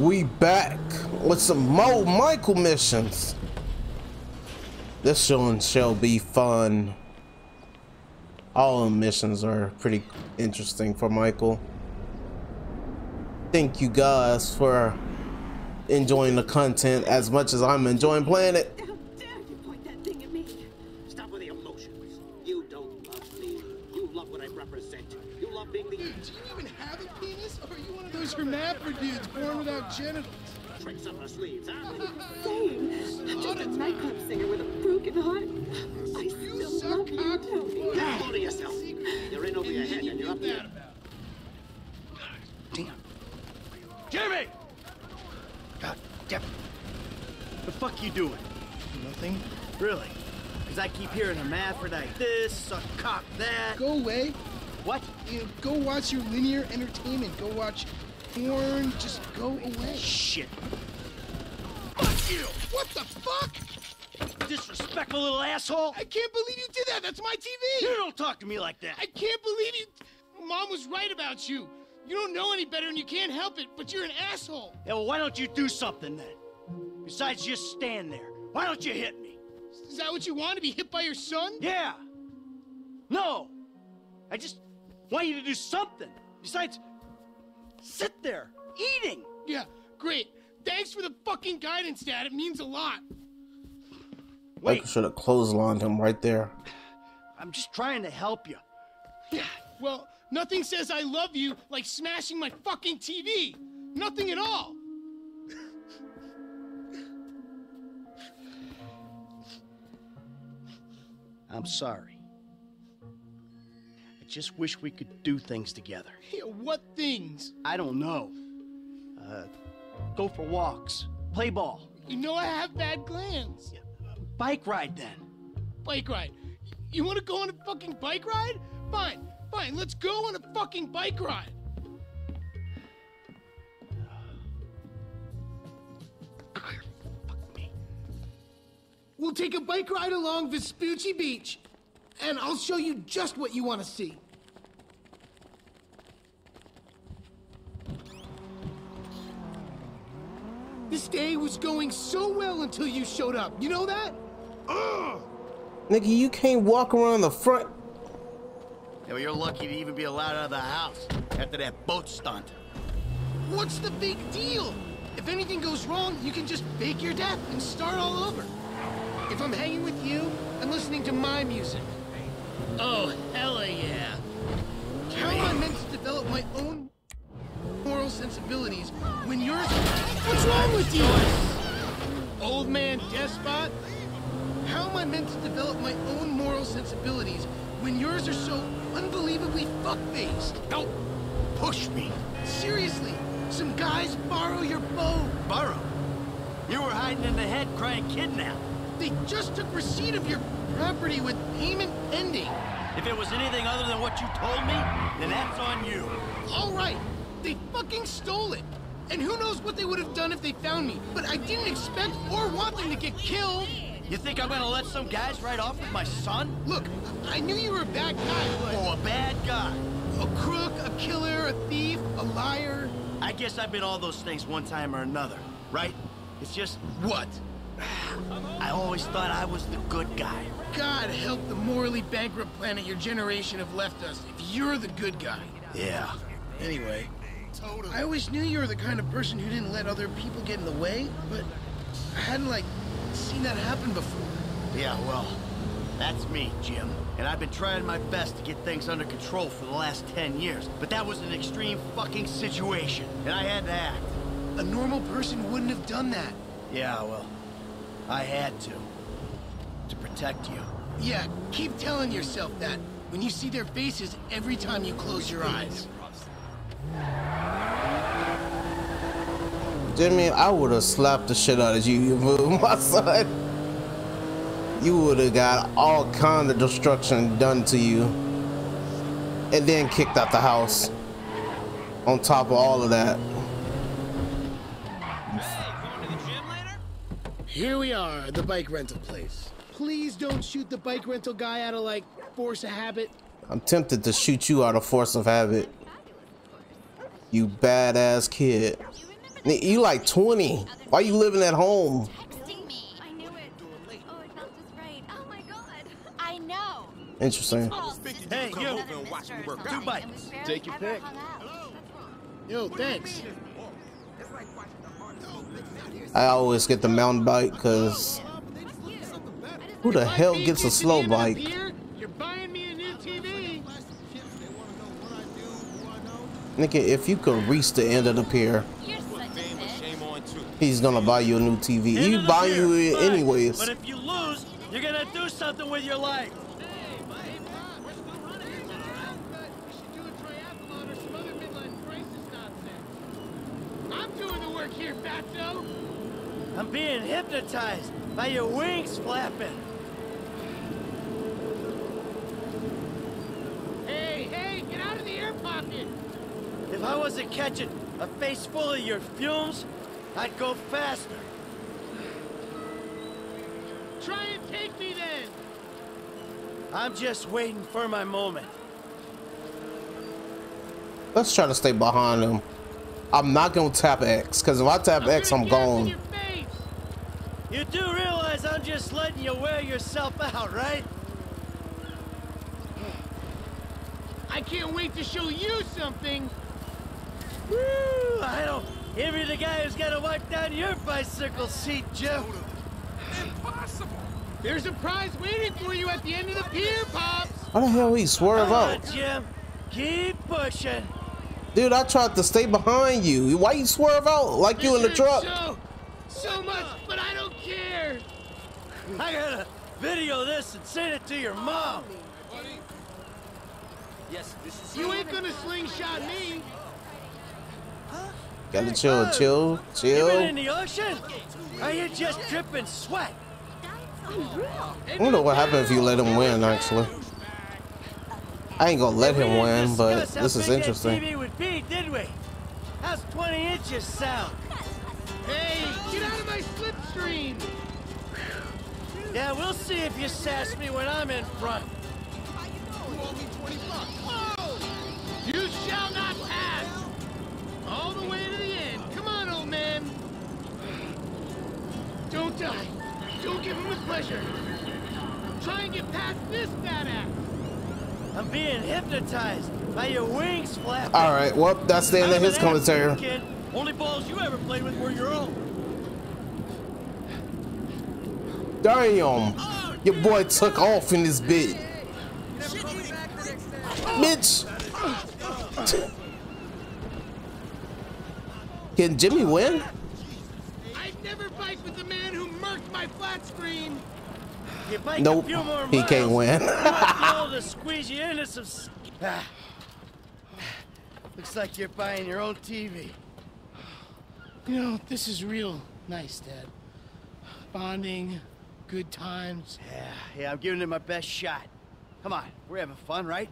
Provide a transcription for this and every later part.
We back with some more Michael missions. This one shall be fun. All the missions are pretty interesting for Michael. Thank you guys for enjoying the content as much as I'm enjoying playing it. Hermaphrodites born without genitals? tricks up her sleeves, huh? Same. I'm just a nightclub singer with a broken heart. I You still suck love you, cock Tony. for Hold to yourself. You're in over your head and you're up here. Damn. Jimmy! God damn it. The fuck you doing? Nothing. Really? Because I keep hearing hermaphrodite this, suck cock that. Go away. What? You know, go watch your linear entertainment. Go watch porn. Just go away. Shit. Fuck you! What the fuck? Disrespectful little asshole! I can't believe you did that. That's my TV. You don't talk to me like that. I can't believe you. Mom was right about you. You don't know any better and you can't help it, but you're an asshole. Yeah, well, why don't you do something then? Besides just stand there. Why don't you hit me? Is that what you want to be hit by your son? Yeah. No. I just want you to do something. Besides, sit there, eating. Yeah, great. Thanks for the fucking guidance, Dad. It means a lot. Wait, Michael should have clotheslined him right there. I'm just trying to help you. Yeah, Well, nothing says I love you like smashing my fucking TV. Nothing at all. I'm sorry. I just wish we could do things together. Yeah, what things? I don't know. Uh, go for walks, play ball, You know I have bad glands. bike ride then. Bike ride. You want to go on a fucking bike ride? Fine, fine. Let's go on a fucking bike ride. Fuck me. We'll take a bike ride along Vespucci Beach, and I'll show you just what you want to see. This day was going so well until you showed up. You know that? Ugh! Nigga, you can't walk around the front. Yeah, well, you're lucky to even be allowed out of the house after that boat stunt. What's the big deal? If anything goes wrong, you can just fake your death and start all over. If I'm hanging with you, I'm listening to my music. Oh, hella yeah. How am I meant to develop my own moral sensibilities when yours... What's wrong with you? Old man despot? How am I meant to develop my own moral sensibilities when yours are so unbelievably fuck-faced? Don't push me. Seriously, some guys borrow your bow. Borrow? You were hiding in the head crying kidnap. They just took receipt of your property with payment pending. If it was anything other than what you told me, then that's on you. All right, they fucking stole it. And who knows what they would have done if they found me. But I didn't expect or want them to get killed. You think I'm gonna let some guys ride off with my son? Look, I knew you were a bad guy, but Oh, a bad guy. a crook, a killer, a thief, a liar. I guess I've been all those things one time or another, right? It's just, What? I always thought I was the good guy. God help the morally bankrupt planet your generation have left us if you're the good guy. Yeah. Anyway, I always knew you were the kind of person who didn't let other people get in the way, but I hadn't, like, seen that happen before. Yeah, well, that's me, Jim. And I've been trying my best to get things under control for the last 10 years. But that was an extreme fucking situation, and I had to act. A normal person wouldn't have done that. Yeah, well, I had to. To protect you. Yeah, keep telling yourself that when you see their faces every time you close your eyes. Jimmy, I would have slapped the shit out of you, you move, my son. You would have got all kind of destruction done to you. And then kicked out the house. On top of all of that. Here we are, at the bike rental place. Please don't shoot the bike rental guy out of, like, force of habit. I'm tempted to shoot you out of force of habit. You badass kid. You like 20. Why you living at home? Texting me. I knew it. Oh, it felt just right. Oh my god. I know. Interesting. Hey, you. Two bites. Take your pick. Yo, thanks. I always get the mountain bike because who the hell gets a slow bike? You're buying me a new TV. Nigga, if you could reach the end of the pier, You're such a bitch. he's gonna buy you a new TV. He End of buy the you it fine. anyways. But if you lose, you're gonna do something with your life. Hey, my God, we're still running. We should do a triathlon or some other midline prices nonsense. I'm doing the work here, Fatso. I'm being hypnotized by your wings flapping. Hey, hey, get out of the air pocket. If I wasn't catching a face full of your fumes, I'd go faster. Try and take me then. I'm just waiting for my moment. Let's try to stay behind him. I'm not gonna tap X because if I tap X, I'm gonna gas in gone. You do realize I'm just letting you wear yourself out, right? I can't wait to show you something. Woo! I don't envy the guy who's got to wipe down your bicycle seat, Jim. Impossible! There's a prize waiting for you at the end of the pier, Pops. Why the hell he swerve Come on, out? Jim. Keep pushing. Dude, I tried to stay behind you. Why you swerve out like you in the truck? hurts So, so much, but I don't care. I gotta video this and send it to your mom. Yes, this is you ain't gonna slingshot me. Gotta chill, chill, chill. in the ocean? Are you just dripping sweat? I wonder what happened if you let him win, actually. I ain't gonna let him win, but this is interesting. TV would be, did we? How's 20 inches sound? Hey, get out of my slipstream. Yeah, we'll see if you sass me when I'm in front. You oh! shall not pass. All the way Don't die. Don't give him the pleasure. Try and get past this badass. I'm being hypnotized by your wings flapping. All right, well, that's the end of his commentary. Kid, only balls you ever played with were your own. Damn, your boy took off in this bit. Bitch. Can Jimmy win? I'd never bike with the man who murked my flat screen. You bike Nope, a few more he can't win. we might be able to squeeze you into some. Ah. Looks like you're buying your own TV. You know, this is real nice, Dad. Bonding, good times. Yeah, yeah, I'm giving it my best shot. Come on, we're having fun, right?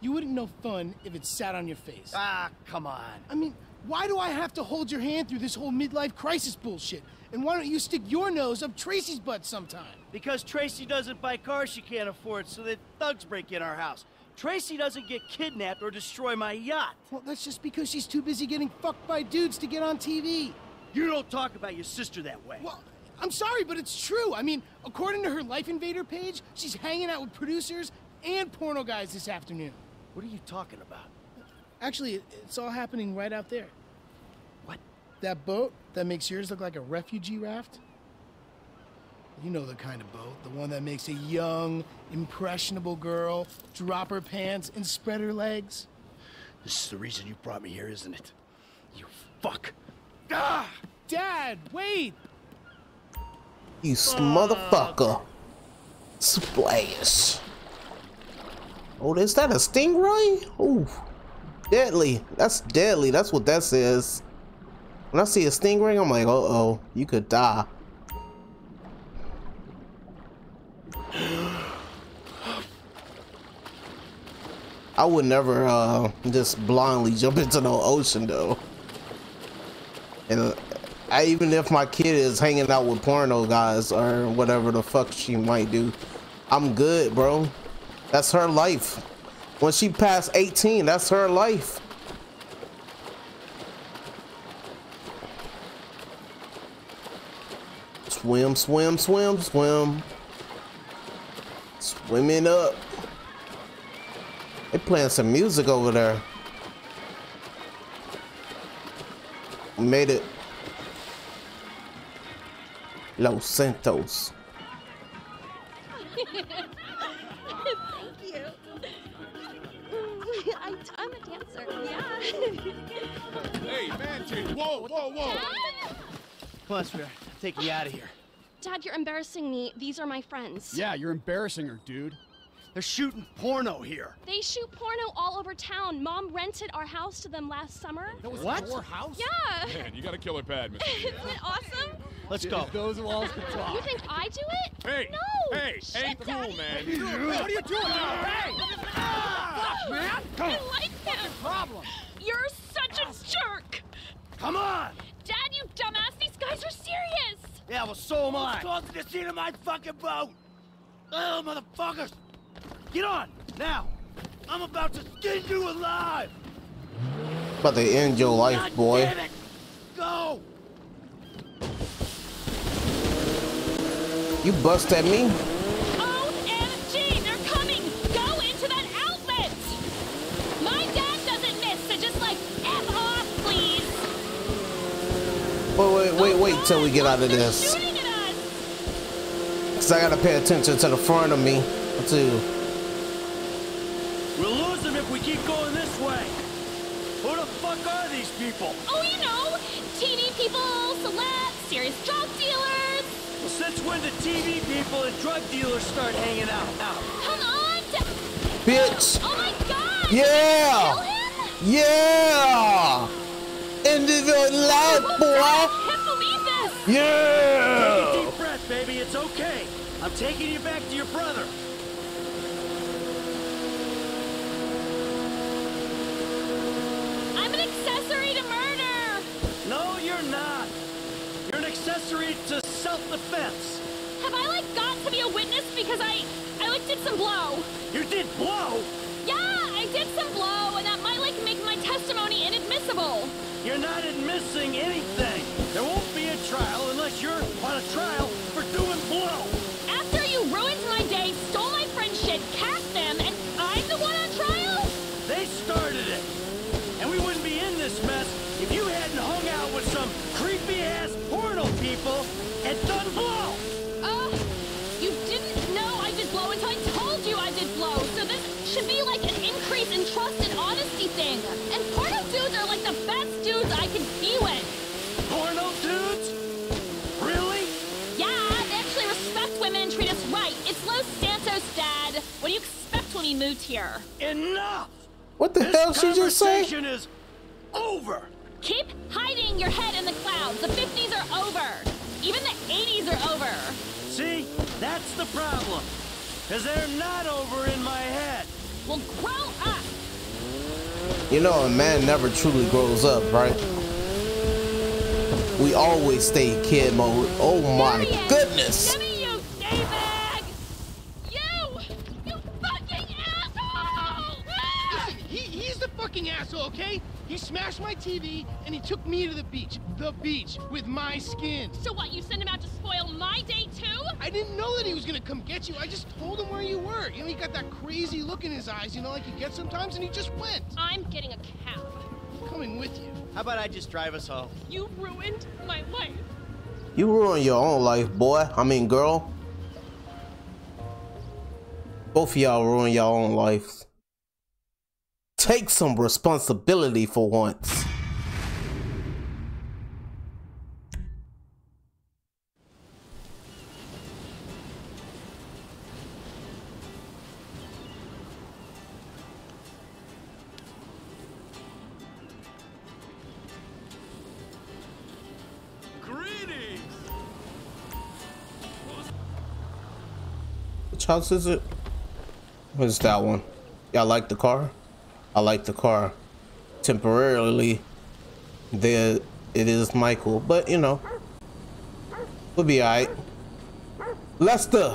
You wouldn't know fun if it sat on your face. Ah, come on. I mean, why do I have to hold your hand through this whole midlife crisis bullshit? And why don't you stick your nose up Tracy's butt sometime? Because Tracy doesn't buy cars she can't afford, so that thugs break in our house. Tracy doesn't get kidnapped or destroy my yacht. Well, that's just because she's too busy getting fucked by dudes to get on TV. You don't talk about your sister that way. Well, I'm sorry, but it's true. I mean, according to her Life Invader page, she's hanging out with producers and porno guys this afternoon. What are you talking about? Actually, it's all happening right out there. That boat that makes yours look like a refugee raft? You know the kind of boat, the one that makes a young, impressionable girl drop her pants and spread her legs. This is the reason you brought me here, isn't it? You fuck. Ah! Dad, wait! You s- motherfucker. Splash. Oh, is that a stingray? Ooh. Deadly. That's deadly. That's what that says. When I see a stingray, I'm like, uh oh, you could die. I would never uh, just blindly jump into the ocean though. And I, even if my kid is hanging out with porno guys or whatever the fuck she might do, I'm good, bro. That's her life. When she passed 18, that's her life. Swim, swim, swim, swim. Swimming up. They playing some music over there. Made it. Los Santos. Thank you. I, I'm a dancer. Yeah. Hey, man, Jay, whoa, whoa, whoa. Dad? Come on, sweetheart. Take me out of here. Dad, you're embarrassing me. These are my friends. Yeah, you're embarrassing her, dude. They're shooting porno here. They shoot porno all over town. Mom rented our house to them last summer. That was What? your house? Yeah. Man, you got a killer pad, Mr. Isn't it awesome? Let's go. Those walls can You think I do it? Hey, No. hey, Shit, ain't cool, Daddy. man. What are you doing? Hey! Fuck, man. I like him. Problem. You're such a jerk. Come on! Dad, you dumbass. These guys are serious. Yeah, well, so am I. Close to the scene of my fucking boat. Oh, motherfuckers! Get on now. I'm about to skin you alive. About to end your life, God boy. Damn it. Go. You bust at me? Wait, wait, wait, wait till we get out of this. shooting at us. Cause I gotta pay attention to the front of me too. We'll lose them if we keep going this way. Who the fuck are these people? Oh, you know, TV people, celebs, serious drug dealers. Well, since when did TV people and drug dealers start hanging out? Now, Come on, Da- Bitch! Oh my God! Yeah! Kill him? Yeah! End of your life, boy! I can't believe this. take a deep breath, baby. It's okay. I'm taking you back to your brother. I'm an accessory to murder. No, you're not. You're an accessory to self-defense. Have I like got to be a witness because I I like did some blow? You did blow. Yeah, I did some blow, and that might like make my You're not admitting anything. There won't be a trial unless you're on a trial for doing blow. After you ruined my day, stole my friend's shit, capped them, and I'm the one on trial? They started it. And we wouldn't be in this mess if you hadn't hung out with some creepy-ass portal people and done blow. We moved here? Enough! What the This hell she just say? conversation is over. Keep hiding your head in the clouds. The 50s are over. Even the 80s are over. See? That's the problem. Because they're not over in my head. Well, grow up. You know, a man never truly grows up, right? We always stay kid mode. Oh my There he goodness! Give me you, D-bag! You! You fucking asshole! Ah! Listen, he, he's the fucking asshole, okay? He smashed my TV and he took me to the beach. The beach with my skin. So what, you sent him out to spoil my day too? I didn't know that he was gonna come get you. I just told him where you were. You know, he got that crazy look in his eyes, you know, like you get sometimes, and he just went. I'm getting a cab. I'm coming with you. How about I just drive us home? You ruined my life. You ruin your own life, boy. I mean, girl. Both of y'all ruin your own lives. Take some responsibility for once. Which house is it? What's that one? Y'all like the car? I like the car. Temporarily, there it is Michael, but you know, we'll be alright. Lester,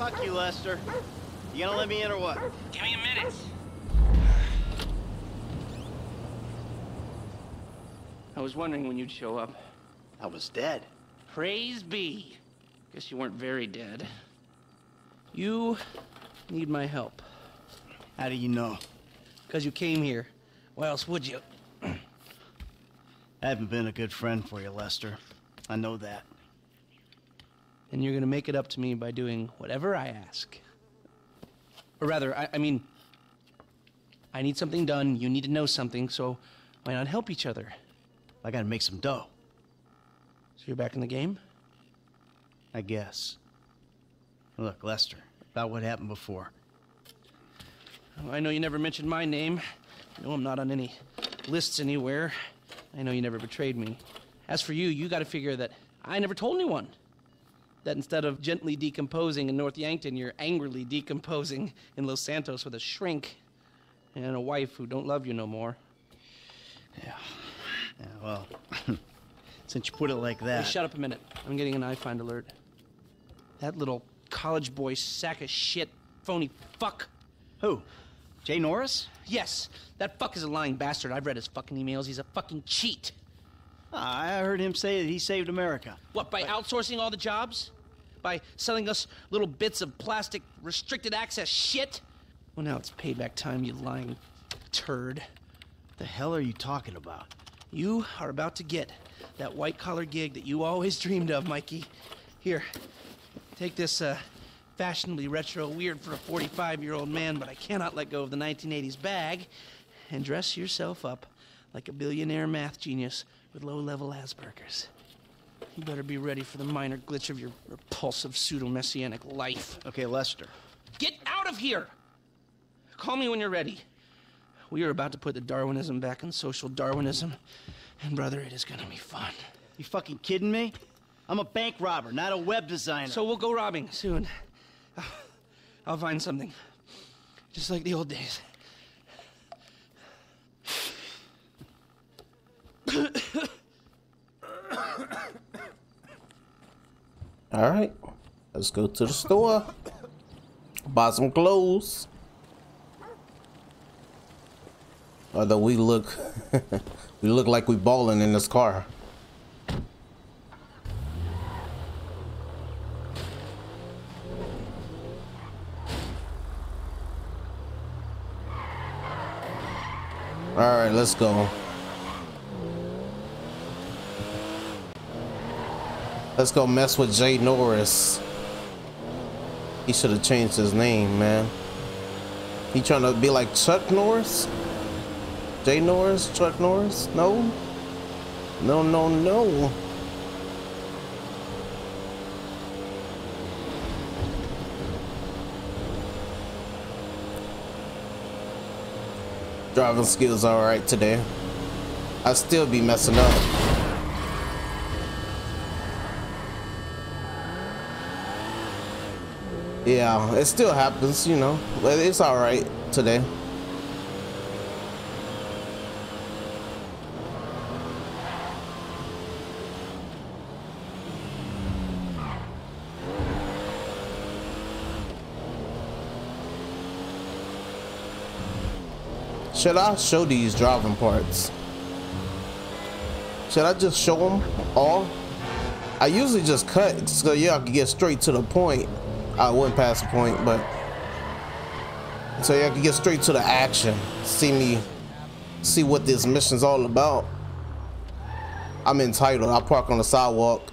Fuck you, Lester. You gonna let me in or what? Give me a minute. I was wondering when you'd show up. I was dead. Praise be. Guess you weren't very dead. You need my help. How do you know? Because you came here. Why else would you? I haven't been a good friend for you, Lester. I know that. And you're gonna make it up to me by doing whatever I ask. Or rather, I, I mean, I need something done, you need to know something, so why not help each other? I gotta make some dough. So you're back in the game? I guess. Look, Lester, about what happened before. Oh, I know you never mentioned my name. I know I'm not on any lists anywhere. I know you never betrayed me. As for you, you gotta figure that I never told anyone. That instead of gently decomposing in North Yankton, you're angrily decomposing in Los Santos with a shrink and a wife who don't love you no more. Yeah. Yeah, well, since you put it like Hey, that. shut up a minute. I'm getting an iFind alert. That little college boy sack of shit, phony fuck. Who? Jay Norris? Yes, that fuck is a lying bastard. I've read his fucking emails. He's a fucking cheat. Ah, I heard him say that he saved America. What, by outsourcing all the jobs? By selling us little bits of plastic restricted access shit? Well, now it's payback time, you lying turd. The hell are you talking about? You are about to get that white collar gig that you always dreamed of, Mikey. Here, take this uh, fashionably retro weird for a 45 year old man, but I cannot let go of the 1980s bag, and dress yourself up like a billionaire math genius with low level Asperger's. You better be ready for the minor glitch of your repulsive pseudo messianic life. Okay, Lester. Get out of here! Call me when you're ready. We are about to put the Darwinism back in social Darwinism, and brother, it is gonna be fun. You fucking kidding me? I'm a bank robber, not a web designer. So we'll go robbing soon. I'll find something. Just like the old days. All right, let's go to the store. Buy some clothes. Although we look, we look like we balling in this car. Right, let's go. Let's go mess with Jay Norris. He should have changed his name, man. He trying to be like Chuck Norris? Jay Norris? Chuck Norris? No? No, no, no. Driving skills alright today. I still be messing up. Yeah, it still happens, you know, but it's all right today. Should I show these driving parts? Should I just show them all? I usually just cut so yeah, I can get straight to the point. I wouldn't pass the point, but so yeah, I can get straight to the action. See me, see what this mission's all about. I'm entitled. I park on the sidewalk.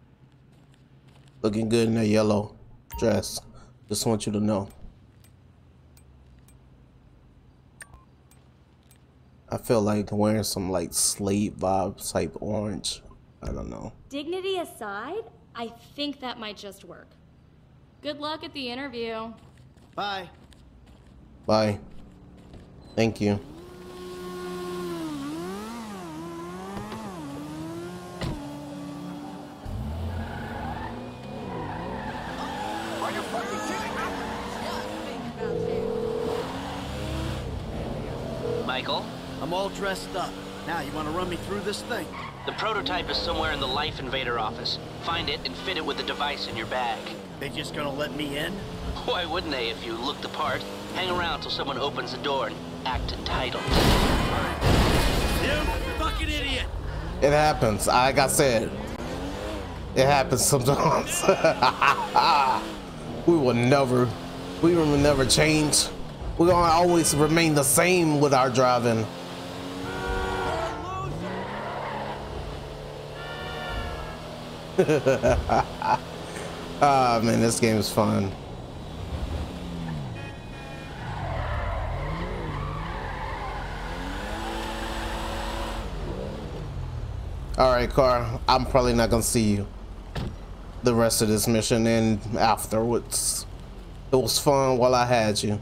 Looking good in that yellow dress. Just want you to know. I feel like wearing some like slate vibe type orange. I don't know. Dignity aside, I think that might just work. Good luck at the interview. Bye. Bye. Thank you. Michael, I'm all dressed up. Now, you want to run me through this thing? the prototype is somewhere in the Life Invader office. Find it and fit it with the device in your bag. They just gonna let me in? Why wouldn't they if you look the part? Hang around till someone opens the door and act entitled. You fucking idiot! It happens. Like I said, it happens sometimes. we will never, we will never change. We're gonna always remain the same with our driving. Ah man, this game is fun. All right, car. I'm probably not gonna see you the rest of this mission and afterwards. It was fun while I had you.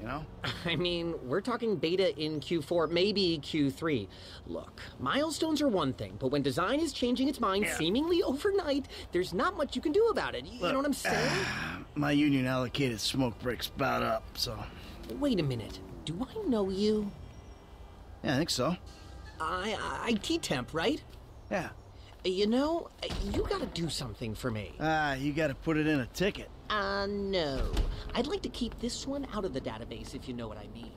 you know? I mean, we're talking beta in Q4, maybe Q3. Look, milestones are one thing, but when design is changing its mind Yeah. seemingly overnight, there's not much you can do about it. You know what I'm saying? My union allocated smoke breaks about up, so. Wait a minute. Do I know you? Yeah, I think so. I, I IT temp, right? Yeah. You know, you gotta do something for me. Ah, you gotta put it in a ticket. Uh, no. I'd like to keep this one out of the database, if you know what I mean.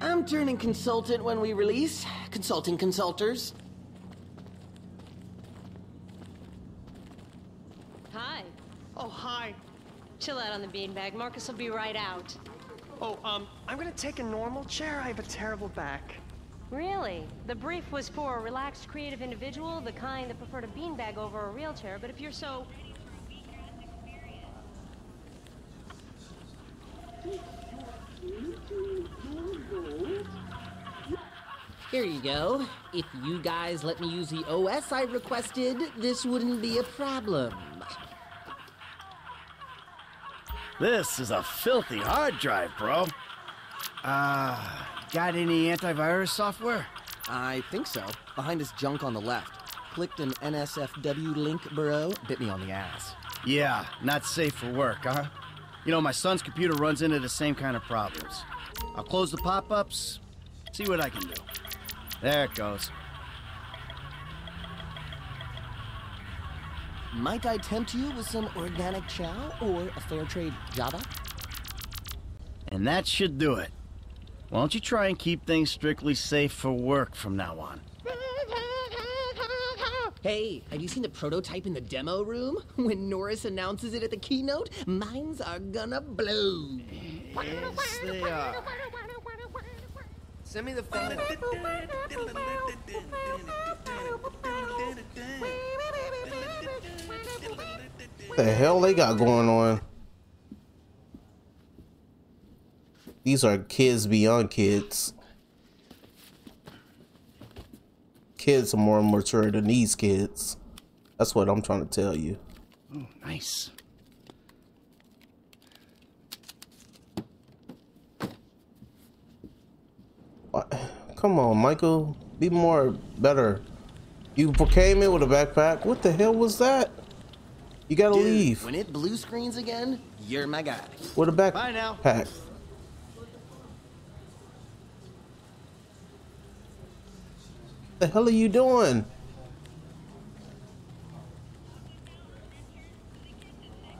I'm turning consultant when we release. Consulting consulters. Hi. Oh, hi. Chill out on the beanbag. Marcus will be right out. Oh, um, I'm gonna take a normal chair. I have a terrible back. Really? The brief was for a relaxed, creative individual, the kind that preferred a beanbag over a real chair, but if you're so... Here you go. If you guys let me use the OS I requested, this wouldn't be a problem. This is a filthy hard drive, bro. Uh, got any antivirus software? I think so. Behind this junk on the left. Clicked an NSFW link, bro. Bit me on the ass. Yeah, not safe for work, huh? You know, my son's computer runs into the same kind of problems. I'll close the pop-ups, see what I can do. There it goes. Might I tempt you with some organic chow or a fair trade Java? And that should do it. Why don't you try and keep things strictly safe for work from now on? Hey, have you seen the prototype in the demo room? When Norris announces it at the keynote, minds are gonna blow. Yes, they are. Send me the phone. the hell they got going on? These are kids beyond kids. Kids are more mature than these kids. That's what I'm trying to tell you. Oh, nice. What? Come on, Michael. Be more better. You came in with a backpack. What the hell was that? You gotta Dude, leave. When it blue screens again, you're my guy. With a backpack. Bye now. The hell are you doing?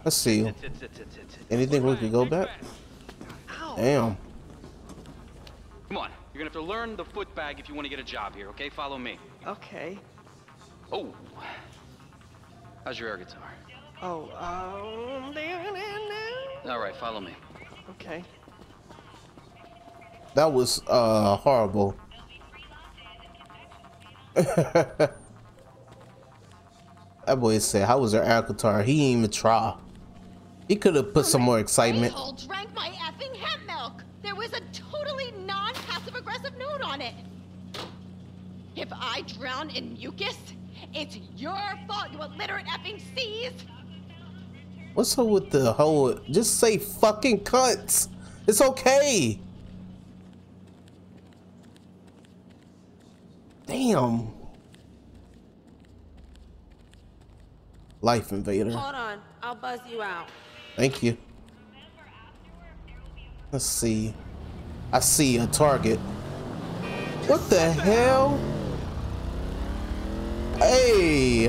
Let's see. Anything we could go back? Damn. Come on, You're gonna have to learn the foot bag if you want to get a job here, okay? Follow me. Okay. Oh. How's your air guitar? Oh, um. All right, follow me. Okay. That was uh horrible. that boy said, "How was her air guitar?" He didn't even try. He could have put some more excitement. Asshole drank my effing hemp milk. There was a totally non-passive aggressive note on it. If I drown in mucus, it's your fault, you illiterate effing seas. What's up with the whole? Just say fucking cunts. It's okay. Damn. Life invader. Hold on, I'll buzz you out. Thank you. Let's see. I see a target. What the hell? Hey!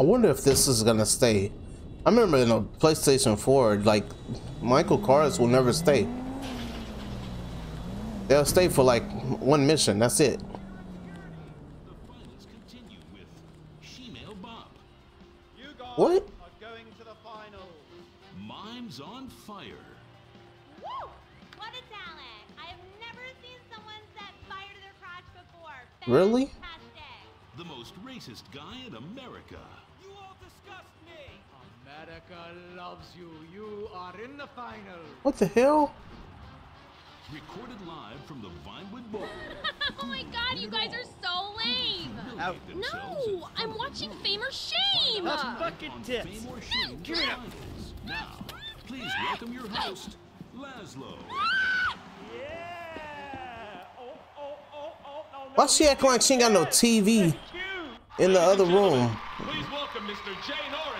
I wonder if this is gonna stay. I remember in a PlayStation 4, like Michael Kors will never stay. They'll stay for like one mission. That's it. What? Going to the final. Mimes on fire. Woo! What a talent! I have never seen someone set fire to their crotch before. Really? The most racist guy in America. America loves you. You are in the final. What the hell? Recorded live from the Vinewood Bowl. oh my god, you guys are so lame. Out. No, I'm watching Fame or Shame. That's fucking tits. Fame or Shame Give it up. Now, please welcome your host, Lazlow. Why she acting like she ain't got no TV in the other room? Please welcome Mr. Jay Norris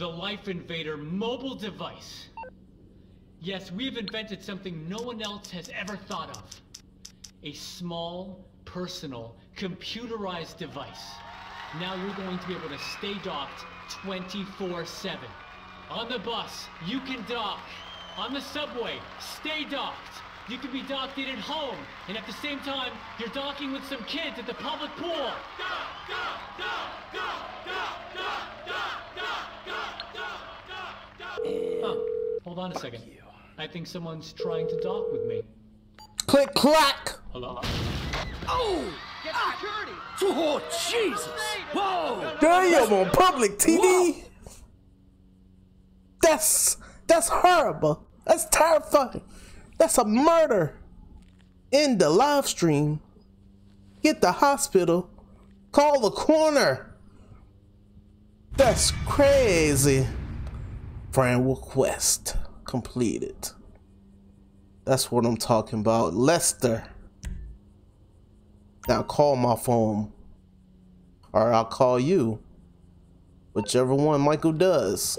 The Life Invader mobile device. Yes, we've invented something no one else has ever thought of. A small, personal, computerized device. Now you're going to be able to stay docked 24-7. On the bus, you can dock. On the subway, stay docked. You can be docked in at home, and at the same time, you're docking with some kids at the public pool. Oh, hold on a second. I think someone's trying to dock with me. Click clack. Hello? Oh! Get security. Oh, Jesus! Whoa! Damn, on public TV. That's that's horrible. That's terrifying. That's a murder. In the live stream. Get the hospital. Call the coroner. That's crazy. Friend request completed. That's what I'm talking about. Lester. Now call my phone. Or I'll call you. Whichever one Michael does.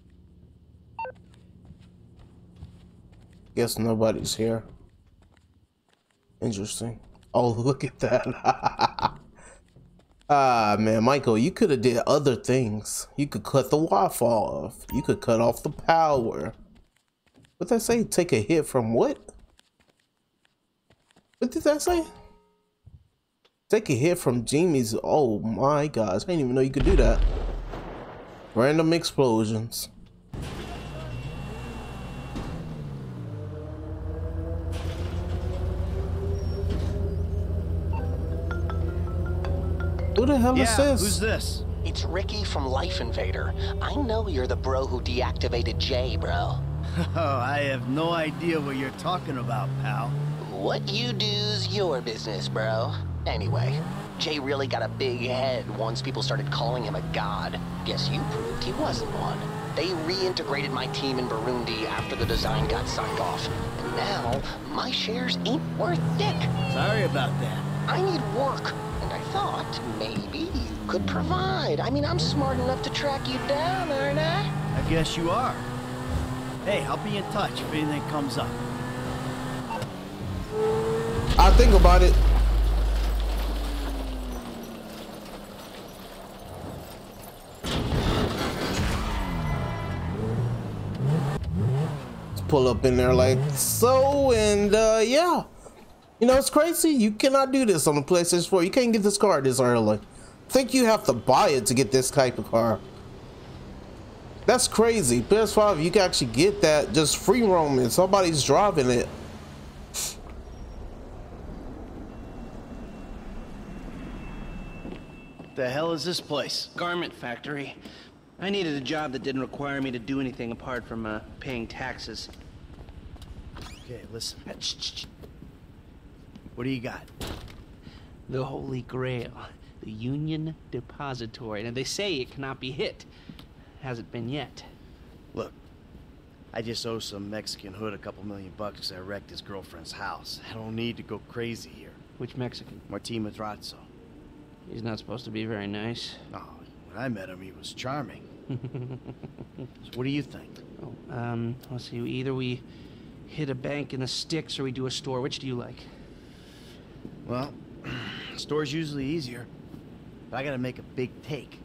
Guess nobody's here. Interesting. Oh, look at that. ah, man, Michael, you could have did other things. You could cut the Wi-Fi off. You could cut off the power. What did that say? Take a hit from what? What did that say? Take a hit from Jimmy's. Oh my gosh, I didn't even know you could do that. Random explosions. Who the hell yeah, is this? who's this? It's Ricky from Life Invader. I know you're the bro who deactivated Jay, bro. Oh, I have no idea what you're talking about, pal. What you do's your business, bro. Anyway, Jay really got a big head once people started calling him a god. Guess you proved he wasn't one. They reintegrated my team in Burundi after the design got signed off. And now, my shares ain't worth dick. Sorry about that. I need work, and I thought maybe you could provide. I mean, I'm smart enough to track you down, aren't I? I guess you are. Hey, I'll be in touch if anything comes up. I think about it. Let's pull up in there like so, and uh, yeah. You know, it's crazy. You cannot do this on the PlayStation 4. You can't get this car this early. I think you have to buy it to get this type of car. That's crazy. PS5, you can actually get that just free roaming. Somebody's driving it. The hell is this place? Garment factory. I needed a job that didn't require me to do anything apart from uh, paying taxes. Okay, listen. What do you got? The Holy Grail, the Union Depository. Now they say it cannot be hit. Hasn't been yet. Look, I just owe some Mexican hood a couple million bucks because I wrecked his girlfriend's house. I don't need to go crazy here. Which Mexican? Martin Madrazo. He's not supposed to be very nice. Oh, when I met him, he was charming. so what do you think? Oh, um, let's see. Either we hit a bank in the sticks or we do a store. Which do you like? Well, store's usually easier. But I gotta make a big take.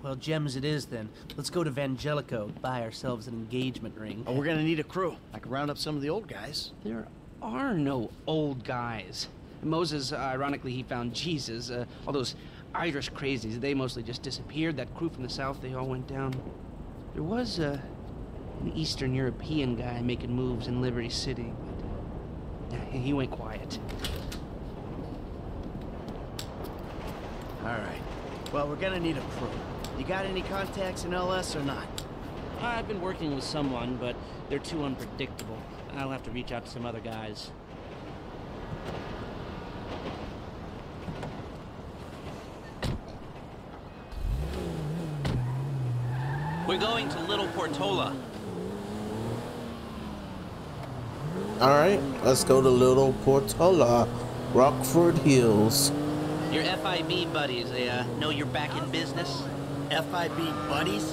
Well, gems it is then. Let's go to Vangelico, buy ourselves an engagement ring. Oh, we're gonna need a crew. I can round up some of the old guys. There are no old guys. Moses, uh, ironically, he found Jesus. Uh, all those Irish crazies, they mostly just disappeared. That crew from the south, they all went down. There was uh, an Eastern European guy making moves in Liberty City, but he went quiet. All right. Well, we're gonna need a crew. You got any contacts in LS or not? I've been working with someone, but they're too unpredictable. I'll have to reach out to some other guys. We're going to Little Portola. All right, let's go to Little Portola, Rockford Hills. Your FIB buddies, they uh, know you're back in business? FIB buddies?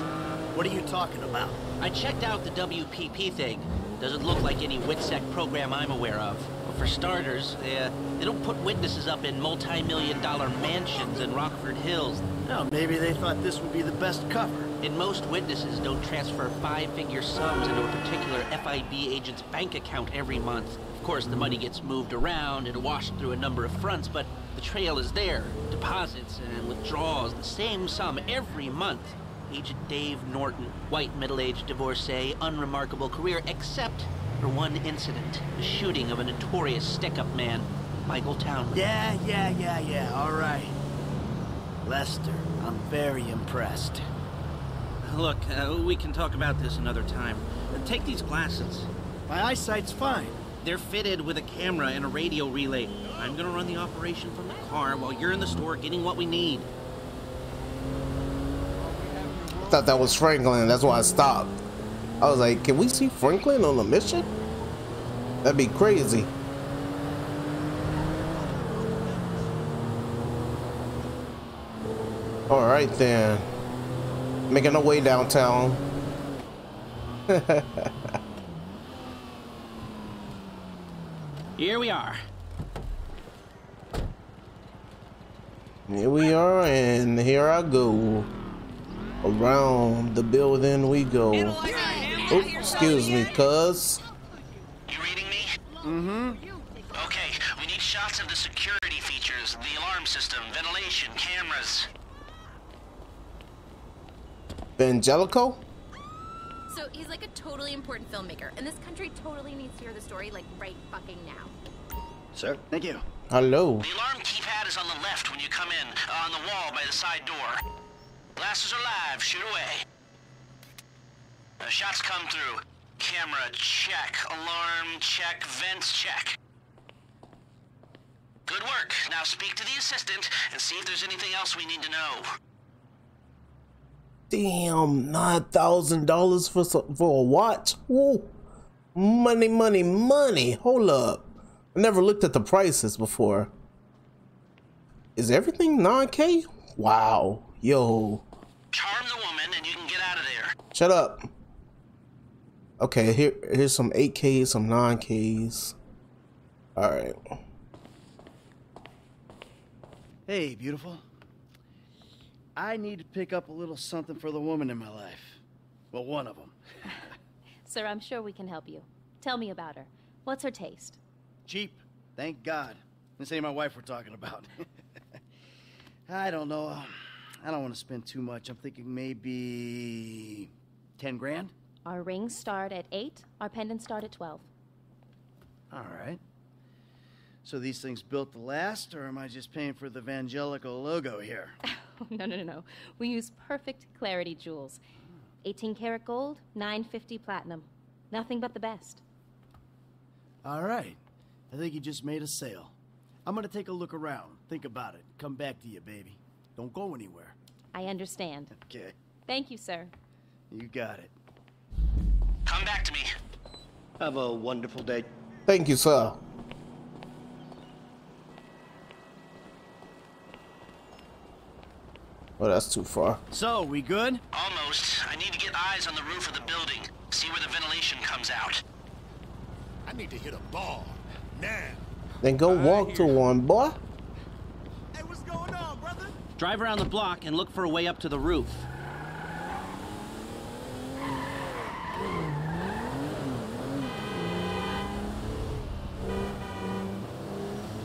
What are you talking about? I checked out the WPP thing. Doesn't look like any WITSEC program I'm aware of. But for starters, they, uh, they don't put witnesses up in multi-million dollar mansions in Rockford Hills. No, maybe they thought this would be the best cover. And most witnesses don't transfer five-figure sums into a particular FIB agent's bank account every month. Of course, the money gets moved around and washed through a number of fronts, but the trail is there. Deposits and withdrawals, the same sum every month. Agent Dave Norton, white middle-aged divorcee, unremarkable career, except for one incident, the shooting of a notorious stick-up man, Michael Townley. Yeah, yeah, yeah, yeah, all right. Lester, I'm very impressed. Look, uh, we can talk about this another time. Take these glasses. My eyesight's fine. They're fitted with a camera and a radio relay. I'm gonna run the operation from the car while you're in the store getting what we need. I thought that was Franklin. That's why I stopped. I was like, can we see Franklin on a mission? That'd be crazy. All right then. Making our way downtown. Here we are. Here we are, and here I go. Around the building we go. Oh, excuse me, cuz. You reading me? Mm-hmm. Okay, we need shots of the security features, the alarm system, ventilation, cameras. Vangelico? So he's like a totally important filmmaker, and this country totally needs to hear the story like right fucking now. Sir, thank you. Hello. The alarm keypad is on the left when you come in, uh, on the wall by the side door. Glasses are live, shoot away. Uh, shots come through. Camera, check. Alarm, check. Vents, check. Good work. Now speak to the assistant and see if there's anything else we need to know. Damn, nine thousand dollars for some, for a watch. Woo, money, money, money. Hold up, I never looked at the prices before. Is everything 9K? Wow, yo. Charm the woman and you can get out of there. Shut up. Okay, here here's some 8Ks, some 9Ks. All right. Hey, beautiful. I need to pick up a little something for the woman in my life. Well, one of them. Sir, I'm sure we can help you. Tell me about her. What's her taste? Cheap, thank God. This ain't my wife we're talking about. I don't know. uh, I don't want to spend too much. I'm thinking maybe 10 grand? Our rings start at 8, our pendants start at 12. All right. So these things built to last, or am I just paying for the Vangelico logo here? no, no, no, no. We use perfect clarity jewels. 18 karat gold, 950 platinum. Nothing but the best. All right. I think you just made a sale. I'm gonna take a look around, think about it, come back to you, baby. Don't go anywhere. I understand. Okay. Thank you, sir. You got it. Come back to me. Have a wonderful day. Thank you, sir. Oh, that's too far. So, we good? Almost. I need to get eyes on the roof of the building. See where the ventilation comes out. I need to hit a ball. Now. Then go walk to one, boy. Hey, what's going on, brother? Drive around the block and look for a way up to the roof.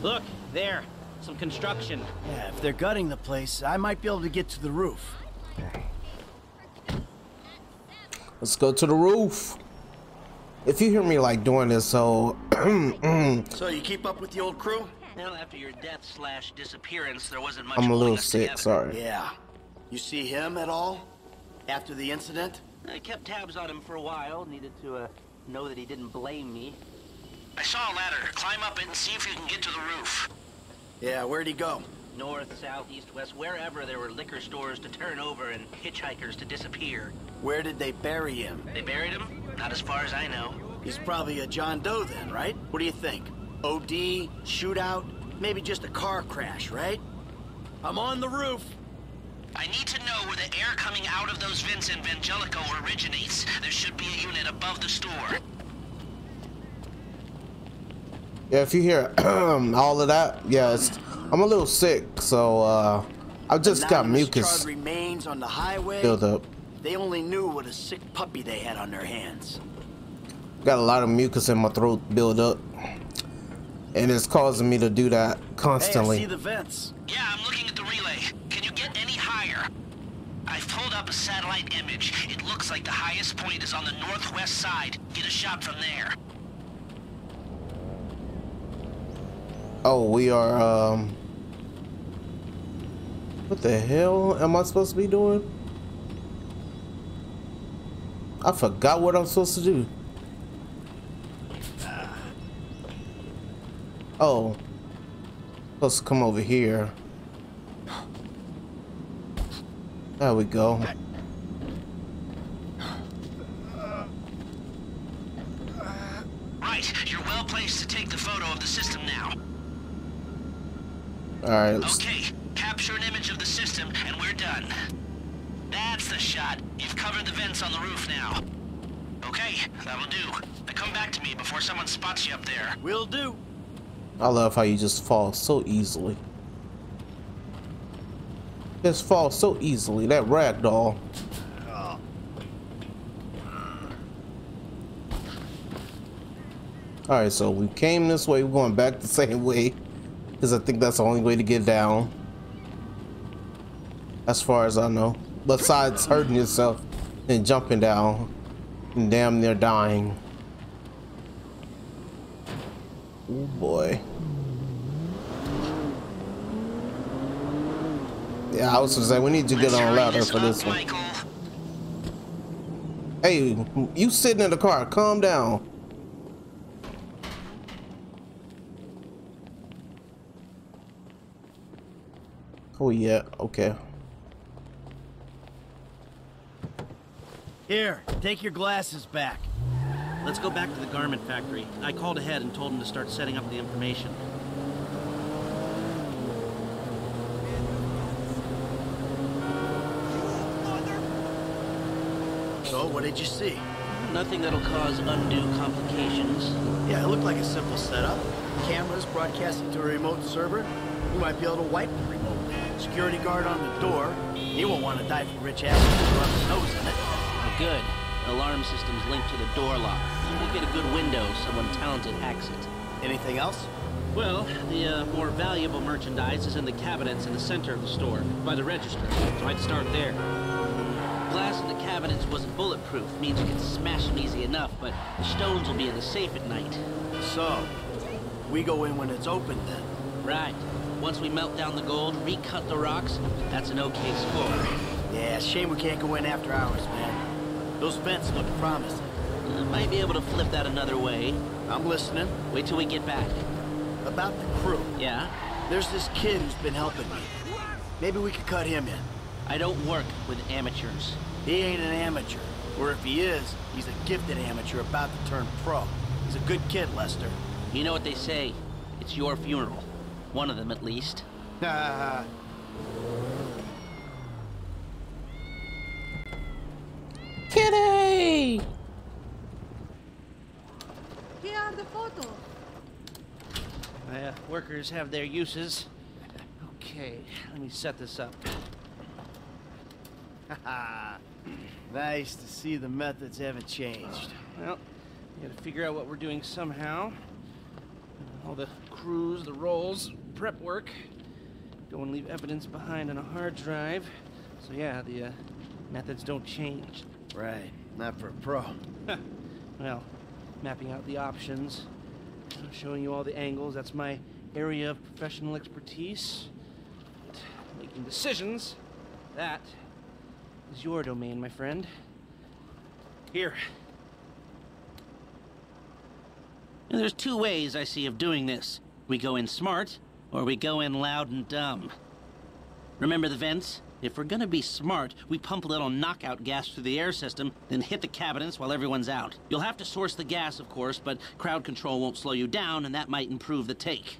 Look, there. Some construction. Yeah, if they're gutting the place, I might be able to get to the roof. Let's go to the roof. If you hear me like doing this, so So you keep up with the old crew? Well, after your death slash disappearance, there wasn't much I'm a little sick. Sorry. Yeah. You see him at all? After the incident? I kept tabs on him for a while. Needed to uh, know that he didn't blame me. I saw a ladder. Climb up it and see if you can get to the roof. Yeah, where'd he go? North, south, east, west, wherever there were liquor stores to turn over and hitchhikers to disappear. Where did they bury him? They buried him? Not as far as I know. He's probably a John Doe then, right? What do you think? OD, shootout, maybe just a car crash, right? I'm on the roof. I need to know where the air coming out of those vents in Vangelico originates. There should be a unit above the store. Yeah, if you hear all of that, yeah, I'm a little sick, so uh, I've just got mucus remains on the highway. build up. They only knew what a sick puppy they had on their hands. Got a lot of mucus in my throat build up, and it's causing me to do that constantly. Hey, I see the vents. Yeah, I'm looking at the relay. Can you get any higher? I've pulled up a satellite image. It looks like the highest point is on the northwest side. Get a shot from there. Oh, we are, um... What the hell am I supposed to be doing? I forgot what I'm supposed to do. Oh. Supposed to come over here. There we go. Right, you're well placed to take the photo of the system now. Alright. Okay, capture an image of the system and we're done. That's the shot. You've covered the vents on the roof now. Okay, that'll do. Now come back to me before someone spots you up there. Will do. I love how you just fall so easily. Just fall so easily. That rag doll. Alright, so we came this way. We're going back the same way. Because I think that's the only way to get down. As far as I know. Besides hurting yourself and jumping down. And damn near dying. Oh boy. Yeah, I was gonna say we need to get on louder for this one. Hey, you sitting in the car, calm down. Oh yeah, okay. Here, take your glasses back. Let's go back to the garment factory. I called ahead and told him to start setting up the information. So, what did you see? Nothing that'll cause undue complications. Yeah, it looked like a simple setup. Cameras broadcasting to a remote server. You might be able to wipe the remote. Security guard on the door. He won't want to die for rich ass who runs his nose in it. Good. Alarm system's linked to the door lock. We'll get a good window so when talented hacks it. Anything else? Well, the uh, more valuable merchandise is in the cabinets in the center of the store, by the register, so I'd start there. Glass in the cabinets wasn't bulletproof, means you can smash them easy enough, but the stones will be in the safe at night. So, we go in when it's open then? Right. Once we melt down the gold, recut the rocks, that's an okay score. Yeah, shame we can't go in after hours, man. Those vents look promising. Uh, might be able to flip that another way. I'm listening. Wait till we get back. About the crew. Yeah? There's this kid who's been helping me. Maybe we could cut him in. I don't work with amateurs. He ain't an amateur. Or if he is, he's a gifted amateur about to turn pro. He's a good kid, Lester. You know what they say. It's your funeral. One of them, at least. Kitty! Here are the photos. Uh, workers have their uses. Okay, let me set this up. nice to see the methods haven't changed. Well, we gotta figure out what we're doing somehow. All the crews, the rolls, prep work. Don't want to leave evidence behind on a hard drive. So yeah, the uh, methods don't change. Right, not for a pro. well, mapping out the options, showing you all the angles, that's my area of professional expertise. But making decisions, that is your domain, my friend. Here. And there's two ways I see of doing this. We go in smart, or we go in loud and dumb. Remember the vents? If we're gonna be smart, we pump a little knockout gas through the air system, then hit the cabinets while everyone's out. You'll have to source the gas, of course, but crowd control won't slow you down, and that might improve the take.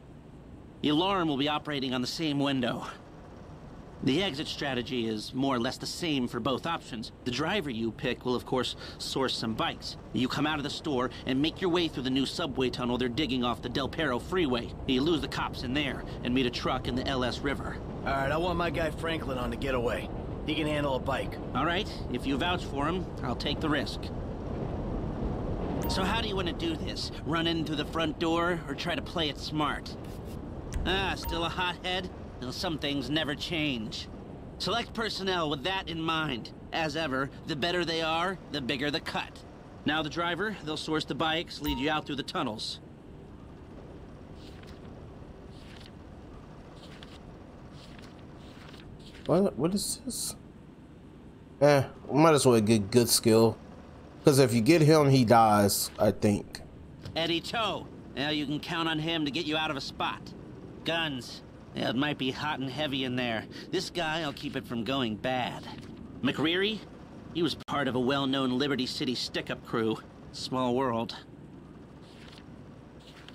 The alarm will be operating on the same window. The exit strategy is more or less the same for both options. The driver you pick will, of course, source some bikes. You come out of the store and make your way through the new subway tunnel they're digging off the Del Perro freeway. You lose the cops in there and meet a truck in the LS River. All right, I want my guy Franklin on the getaway. He can handle a bike. All right, if you vouch for him, I'll take the risk. So how do you want to do this? Run in through the front door or try to play it smart? Ah, still a hothead? Well, some things never change. Select personnel with that in mind. As ever, the better they are, the bigger the cut. Now the driver, they'll source the bikes, lead you out through the tunnels. What? What is this? Eh, might as well get good skill. Because if you get him, he dies, I think. Eddie Toh. Now you can count on him to get you out of a spot. Guns. Yeah, it might be hot and heavy in there. This guy, I'll keep it from going bad. McReary? He was part of a well-known Liberty City stick-up crew. Small world.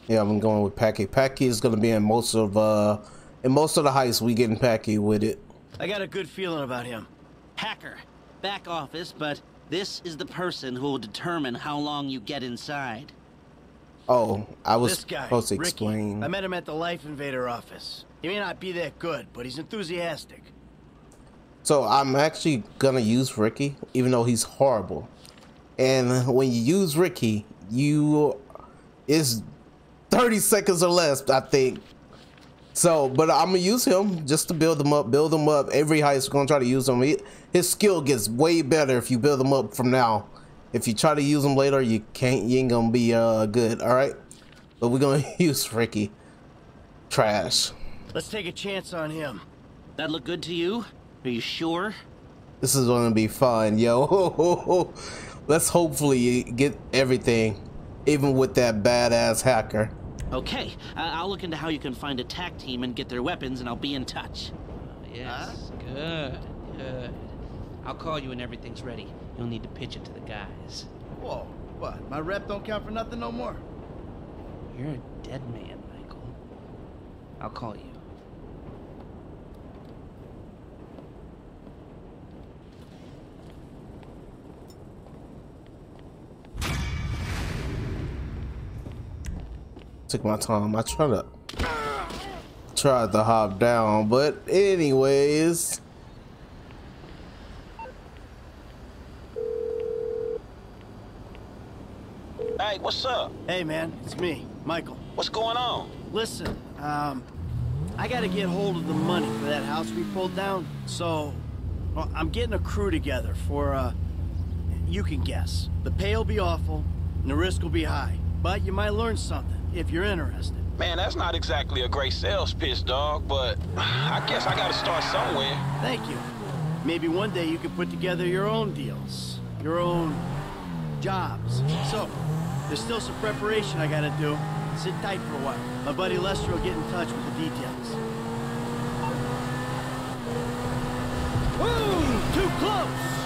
Yeah, I'm going with Packie. Packie is gonna be in most of uh in most of the heists we getting Packie with it. I got a good feeling about him. Hacker. Back office, but this is the person who will determine how long you get inside. Oh, I was this guy, supposed to Ricky, explain. I met him at the Life Invader office. He may not be that good, but he's enthusiastic. So I'm actually gonna use Ricky, even though he's horrible. And when you use Ricky, you is 30 seconds or less, I think. So, but I'm gonna use him just to build him up, build him up. Every heist gonna try to use him. He, his skill gets way better if you build him up from now. If you try to use them later, you can't. You ain't gonna be uh good. All right. But we're gonna use Ricky. Trash. Let's take a chance on him. That look good to you? Are you sure? This is gonna be fun, yo. Let's hopefully get everything, even with that badass hacker. Okay, uh, I'll look into how you can find a tack team and get their weapons, and I'll be in touch. Yes, good, good. I'll call you when everything's ready. You'll need to pitch it to the guys. Whoa, what? My rep don't count for nothing no more. You're a dead man, Michael. I'll call you. Took my time. I tried to tried to hop down, but anyways. What's up? Hey, man, it's me, Michael. What's going on? Listen, um, I gotta get hold of the money for that house we pulled down, so well, I'm getting a crew together for, uh, you can guess. The pay will be awful, and the risk will be high, but you might learn something if you're interested. Man, that's not exactly a great sales pitch, dog, but I guess I gotta start somewhere. Thank you. Maybe one day you can put together your own deals, your own jobs. So, there's still some preparation I gotta do. Sit tight for a while. My buddy Lester will get in touch with the details. Woo! Too close!